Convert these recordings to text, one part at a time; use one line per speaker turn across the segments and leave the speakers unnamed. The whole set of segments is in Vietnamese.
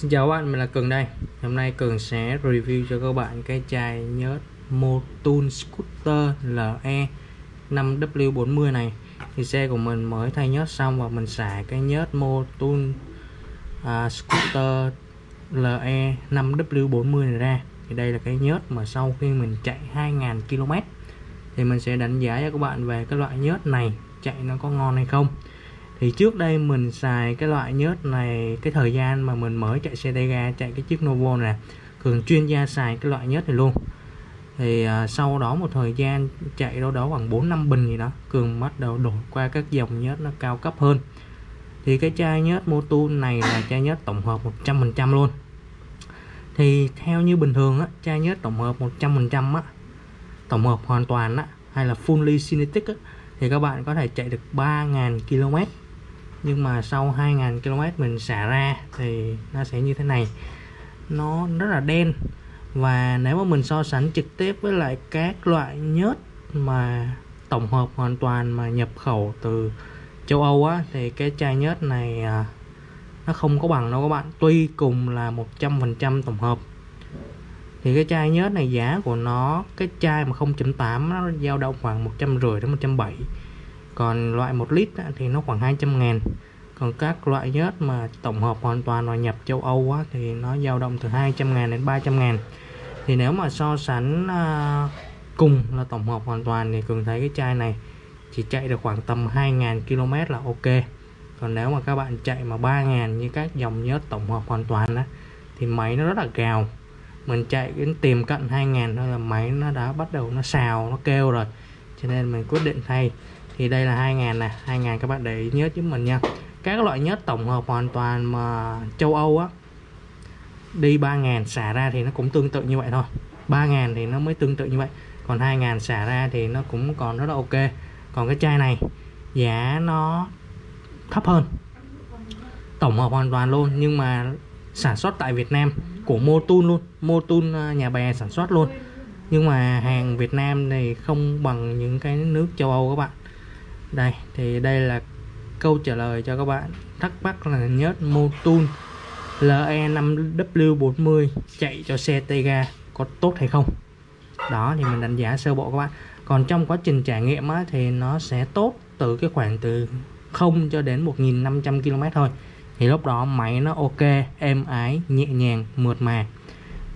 Xin chào các bạn, mình là Cường đây. Hôm nay Cường sẽ review cho các bạn cái chai nhớt Motul Scooter LE 5W40 này. Thì xe của mình mới thay nhớt xong và mình xài cái nhớt Motul uh, à, Scooter LE 5W40 này ra. Thì đây là cái nhớt mà sau khi mình chạy 2.000 km thì mình sẽ đánh giá cho các bạn về cái loại nhớt này chạy nó có ngon hay không thì trước đây mình xài cái loại nhớt này cái thời gian mà mình mới chạy xe tay ga chạy cái chiếc Novo này cường chuyên gia xài cái loại nhớt này luôn. Thì à, sau đó một thời gian chạy đâu đó khoảng 4 năm bình gì đó cường bắt đầu đổi qua các dòng nhớt nó cao cấp hơn. Thì cái chai nhớt Motul này là chai nhớt tổng hợp 100% luôn. Thì theo như bình thường á chai nhớt tổng hợp 100% á tổng hợp hoàn toàn á hay là fully synthetic á thì các bạn có thể chạy được 3.000 km nhưng mà sau 2.000 km mình xả ra thì nó sẽ như thế này. Nó rất là đen. Và nếu mà mình so sánh trực tiếp với lại các loại nhớt mà tổng hợp hoàn toàn mà nhập khẩu từ châu Âu á thì cái chai nhớt này à, nó không có bằng đâu các bạn. Tuy cùng là 100% tổng hợp. Thì cái chai nhớt này giá của nó cái chai mà 0.8 nó dao động khoảng 150 đến 170 còn loại 1 lít thì nó khoảng 200 ngàn. Còn các loại nhớt mà tổng hợp hoàn toàn và nhập châu Âu á, thì nó dao động từ 200 ngàn đến 300 ngàn. Thì nếu mà so sánh à, cùng là tổng hợp hoàn toàn thì Cường thấy cái chai này chỉ chạy được khoảng tầm 2.000 km là ok. Còn nếu mà các bạn chạy mà 3.000 như các dòng nhớt tổng hợp hoàn toàn á thì máy nó rất là gào. Mình chạy đến tìm cận 2.000 thôi là máy nó đã bắt đầu nó xào nó kêu rồi. Cho nên mình quyết định thay thì đây là 2000 nè 2000 các bạn để ý nhớ giúp mình nha. Các loại nhớt tổng hợp hoàn toàn mà châu Âu á, đi 3000 xả ra thì nó cũng tương tự như vậy thôi. 3000 thì nó mới tương tự như vậy. Còn 2000 xả ra thì nó cũng còn rất là ok. Còn cái chai này, giá nó thấp hơn. Tổng hợp hoàn toàn luôn, nhưng mà sản xuất tại Việt Nam của Motul luôn Motul à, nhà bè sản xuất luôn. Nhưng mà hàng Việt Nam này không bằng những cái nước châu Âu các bạn đây thì đây là câu trả lời cho các bạn. Thắc mắc là nhớt Motul LE5W40 chạy cho xe Tega có tốt hay không? Đó thì mình đánh giá sơ bộ các bạn. Còn trong quá trình trải nghiệm á, thì nó sẽ tốt từ cái khoảng từ 0 cho đến 1.500 km thôi. Thì lúc đó máy nó ok êm ái nhẹ nhàng mượt mà.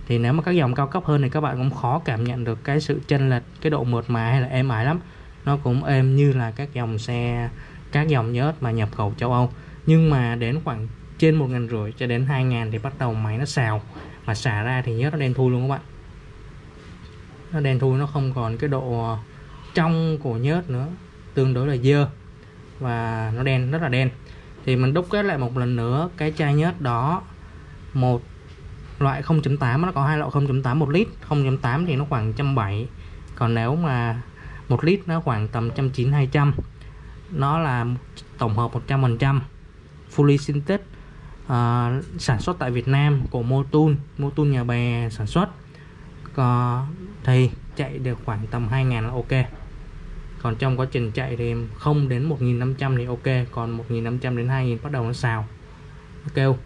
Thì nếu mà các dòng cao cấp hơn thì các bạn cũng khó cảm nhận được cái sự chênh lệch cái độ mượt mà hay là êm ái lắm nó cũng êm như là các dòng xe, các dòng nhớt mà nhập khẩu châu Âu. Nhưng mà đến khoảng trên một ngàn rưỡi cho đến 2 ngàn thì bắt đầu máy nó xào. Mà xả ra thì nhớt nó đen thui luôn các bạn. Nó đen thui, nó không còn cái độ trong của nhớt nữa, tương đối là dơ. Và nó đen, rất là đen. Thì mình đúc kết lại một lần nữa cái chai nhớt đó. Một loại 0.8 nó có hai loại 0.8 một lít. 0.8 thì nó khoảng 170 còn nếu mà một lít nó khoảng tầm 190 200 nó là tổng hợp 100% fully synthetic uh, ờ, sản xuất tại Việt Nam của Motul Motul nhà bè sản xuất. Uh, thì chạy được khoảng tầm 2.000 là ok. Còn trong quá trình chạy thì không đến 1.500 thì ok còn 1.500 đến 2.000 bắt đầu nó xào. Nó kêu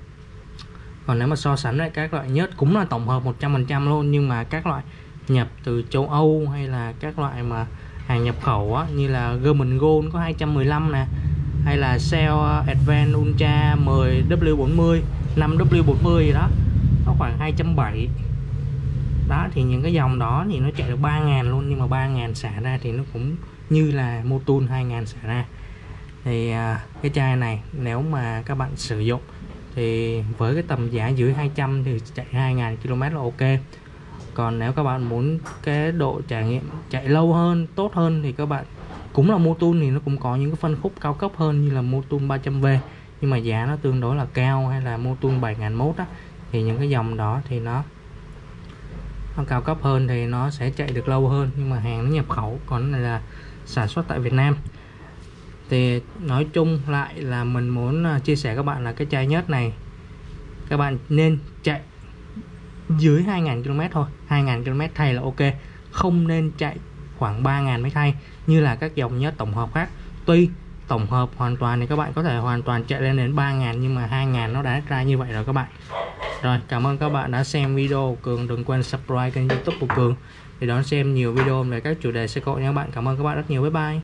còn nếu mà so sánh lại các loại nhớt cũng là tổng hợp 100% luôn nhưng mà các loại nhập từ châu Âu hay là các loại mà hàng nhập khẩu á, như là German Gold có 215 nè hay là Shell ờ, Advance Ultra 10 W40 5 W40 gì đó nó khoảng 207. đó thì những cái dòng đó thì nó chạy được 3.000 luôn nhưng mà 3.000 xả ra thì nó cũng như là Motul 2.000 xả ra thì ờ, cái chai này nếu mà các bạn sử dụng thì với cái tầm giá dưới 200 thì chạy 2.000 km là ok còn nếu các bạn muốn cái độ trải nghiệm chạy lâu hơn, tốt hơn thì các bạn, cũng là Motul thì nó cũng có những cái phân khúc cao cấp hơn như là Motul 300V nhưng mà giá nó tương đối là cao hay là Motul 7001 á, thì những cái dòng đó thì nó nó cao cấp hơn thì nó sẽ chạy được lâu hơn. Nhưng mà hàng nó nhập khẩu, còn này là sản xuất tại Việt Nam. Thì nói chung lại là mình muốn à, chia sẻ các bạn là cái chai nhớt này. Các bạn nên chạy dưới 2.000 km thôi. 2.000 km thay là ok. Không nên chạy khoảng 3.000 mới thay, như là các dòng nhớt tổng hợp khác. Tuy tổng hợp hoàn toàn thì các bạn có thể hoàn toàn chạy lên đến 3.000 nhưng mà 2.000 nó đã ra như vậy rồi các bạn. Rồi, cảm ơn các bạn đã xem video của Cường đừng quên subscribe kênh youtube của Cường. Để đón xem nhiều video về các chủ đề xe cộ nha các bạn. Cảm ơn các bạn rất nhiều. Bye bye.